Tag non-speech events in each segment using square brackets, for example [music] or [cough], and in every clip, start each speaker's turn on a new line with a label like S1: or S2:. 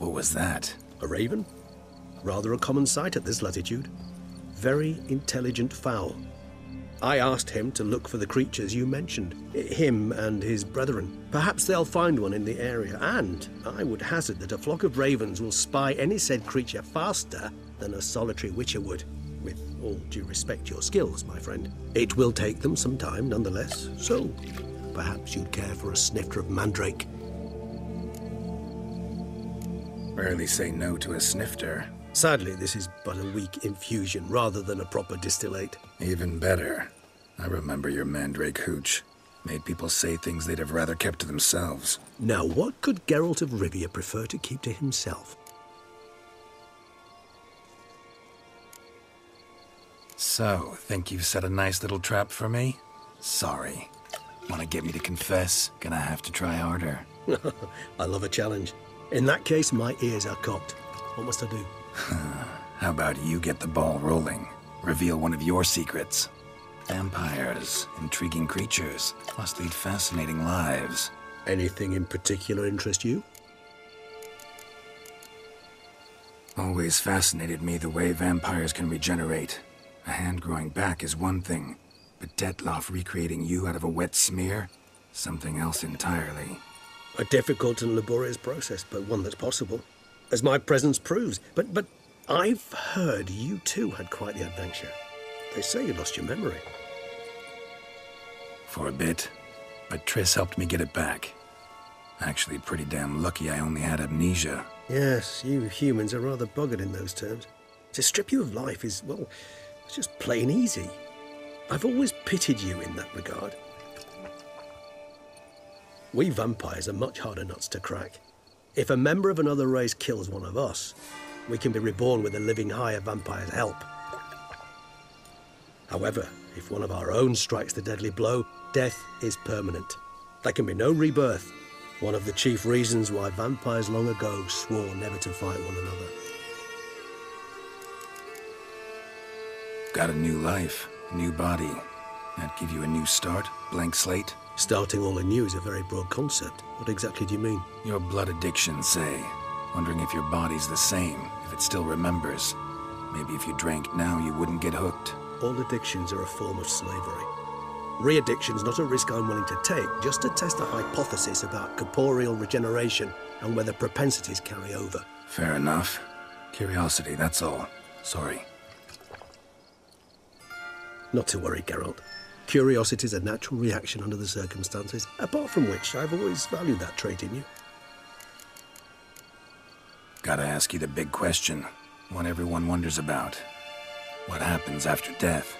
S1: What was that?
S2: A raven? Rather a common sight at this latitude. Very intelligent fowl. I asked him to look for the creatures you mentioned, him and his brethren. Perhaps they'll find one in the area, and I would hazard that a flock of ravens will spy any said creature faster than a solitary witcher would. With all due respect your skills, my friend. It will take them some time, nonetheless, so perhaps you'd care for a snifter of mandrake.
S1: Rarely say no to a snifter.
S2: Sadly, this is but a weak infusion rather than a proper distillate.
S1: Even better. I remember your mandrake hooch. Made people say things they'd have rather kept to themselves.
S2: Now, what could Geralt of Rivia prefer to keep to himself?
S1: So, think you've set a nice little trap for me? Sorry. Want to get me to confess? Gonna have to try harder. [laughs]
S2: I love a challenge. In that case, my ears are cocked. What must I do? [sighs]
S1: How about you get the ball rolling? Reveal one of your secrets. Vampires, intriguing creatures, must lead fascinating lives.
S2: Anything in particular interest you?
S1: Always fascinated me the way vampires can regenerate. A hand growing back is one thing, but Dettlaff recreating you out of a wet smear? Something else entirely.
S2: A difficult and laborious process, but one that's possible. As my presence proves. But but I've heard you too had quite the adventure. They say you lost your memory.
S1: For a bit, but Triss helped me get it back. Actually, pretty damn lucky I only had amnesia.
S2: Yes, you humans are rather buggered in those terms. To strip you of life is, well, it's just plain easy. I've always pitied you in that regard. We vampires are much harder nuts to crack. If a member of another race kills one of us, we can be reborn with a living higher vampire's help. However, if one of our own strikes the deadly blow, death is permanent. There can be no rebirth. One of the chief reasons why vampires long ago swore never to fight one another.
S1: Got a new life, new body. That give you a new start? Blank slate?
S2: Starting all anew is a very broad concept. What exactly do you mean?
S1: Your blood addiction, say. Wondering if your body's the same, if it still remembers. Maybe if you drank now, you wouldn't get hooked.
S2: All addictions are a form of slavery. Re-addiction's not a risk I'm willing to take, just to test a hypothesis about corporeal regeneration and whether propensities carry over.
S1: Fair enough. Curiosity, that's all. Sorry.
S2: Not to worry, Geralt. Curiosity is a natural reaction under the circumstances, apart from which I've always valued that trait in you.
S1: Gotta ask you the big question. One everyone wonders about. What happens after death?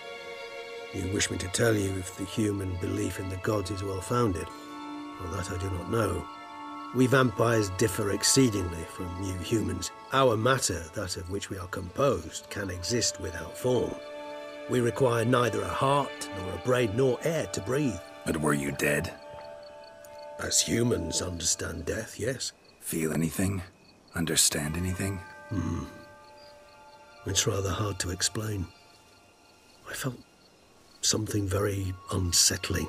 S2: You wish me to tell you if the human belief in the gods is well founded? Well, that I do not know. We vampires differ exceedingly from you humans. Our matter, that of which we are composed, can exist without form. We require neither a heart, nor a brain, nor air to breathe.
S1: But were you dead?
S2: As humans understand death, yes.
S1: Feel anything? Understand anything? Hmm.
S2: It's rather hard to explain. I felt something very unsettling.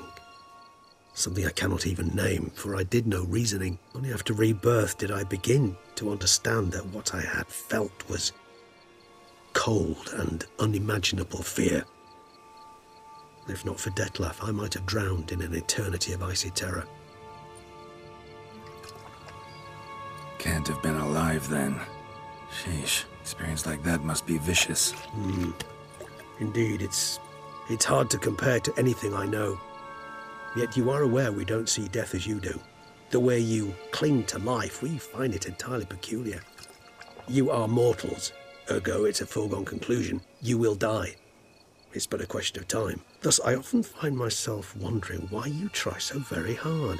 S2: Something I cannot even name, for I did no reasoning. Only after rebirth did I begin to understand that what I had felt was cold and unimaginable fear. If not for Dettlaff, I might have drowned in an eternity of icy terror.
S1: Can't have been alive then. Sheesh, experience like that must be vicious. Hmm.
S2: Indeed, it's it's hard to compare to anything I know. Yet you are aware we don't see death as you do. The way you cling to life, we find it entirely peculiar. You are mortals, ergo it's a foregone conclusion. You will die. It's but a question of time. Thus, I often find myself wondering why you try so very hard.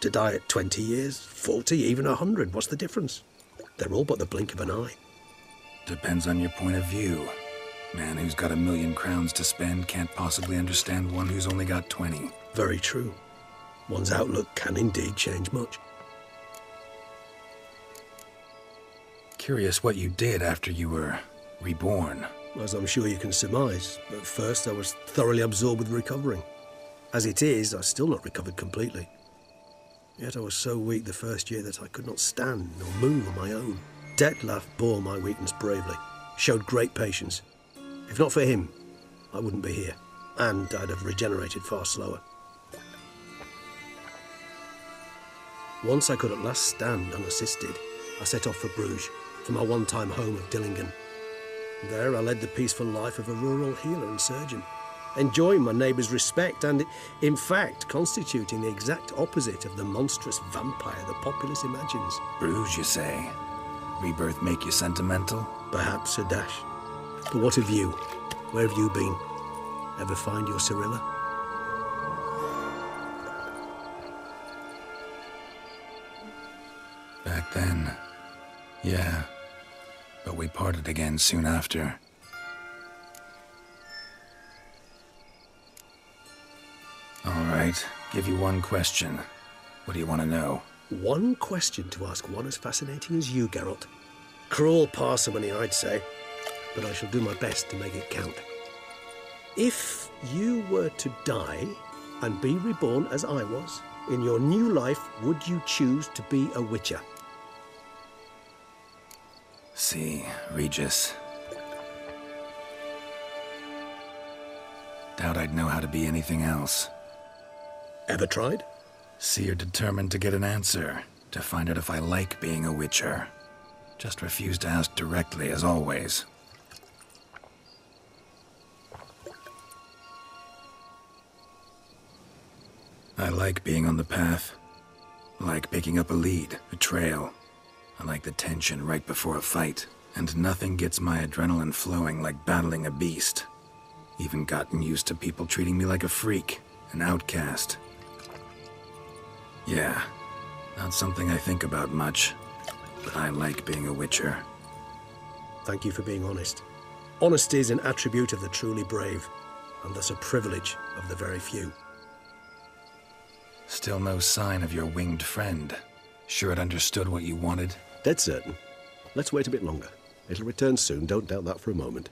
S2: To die at 20 years, 40, even 100, what's the difference? They're all but the blink of an eye.
S1: Depends on your point of view. Man who's got a million crowns to spend can't possibly understand one who's only got 20.
S2: Very true. One's outlook can indeed change much.
S1: Curious what you did after you were reborn.
S2: As I'm sure you can surmise, at first I was thoroughly absorbed with recovering. As it is, I've still not recovered completely. Yet I was so weak the first year that I could not stand nor move on my own. Dettlaff bore my weakness bravely, showed great patience. If not for him, I wouldn't be here, and I'd have regenerated far slower. Once I could at last stand unassisted, I set off for Bruges, for my one-time home of Dillingen. There I led the peaceful life of a rural healer and surgeon, enjoying my neighbours' respect and, in fact, constituting the exact opposite of the monstrous vampire the populace imagines.
S1: Bruges, you say? Rebirth make you sentimental?
S2: Perhaps a dash. But what of you? Where have you been? Ever find your Cirilla?
S1: Back then, yeah. But we parted again soon after. All right, give you one question. What do you want to know?
S2: One question to ask one as fascinating as you, Geralt. Cruel parsimony, I'd say, but I shall do my best to make it count. If you were to die and be reborn as I was, in your new life, would you choose to be a Witcher?
S1: See, Regis. Doubt I'd know how to be anything else.
S2: Ever tried?
S1: See, you're determined to get an answer, to find out if I like being a Witcher. Just refuse to ask directly, as always. I like being on the path. Like picking up a lead, a trail. I like the tension right before a fight. And nothing gets my adrenaline flowing like battling a beast. Even gotten used to people treating me like a freak, an outcast. Yeah, not something I think about much, but I like being a Witcher.
S2: Thank you for being honest. Honesty is an attribute of the truly brave, and thus a privilege of the very few.
S1: Still no sign of your winged friend. Sure it understood what you wanted?
S2: Dead certain. Let's wait a bit longer. It'll return soon, don't doubt that for a moment.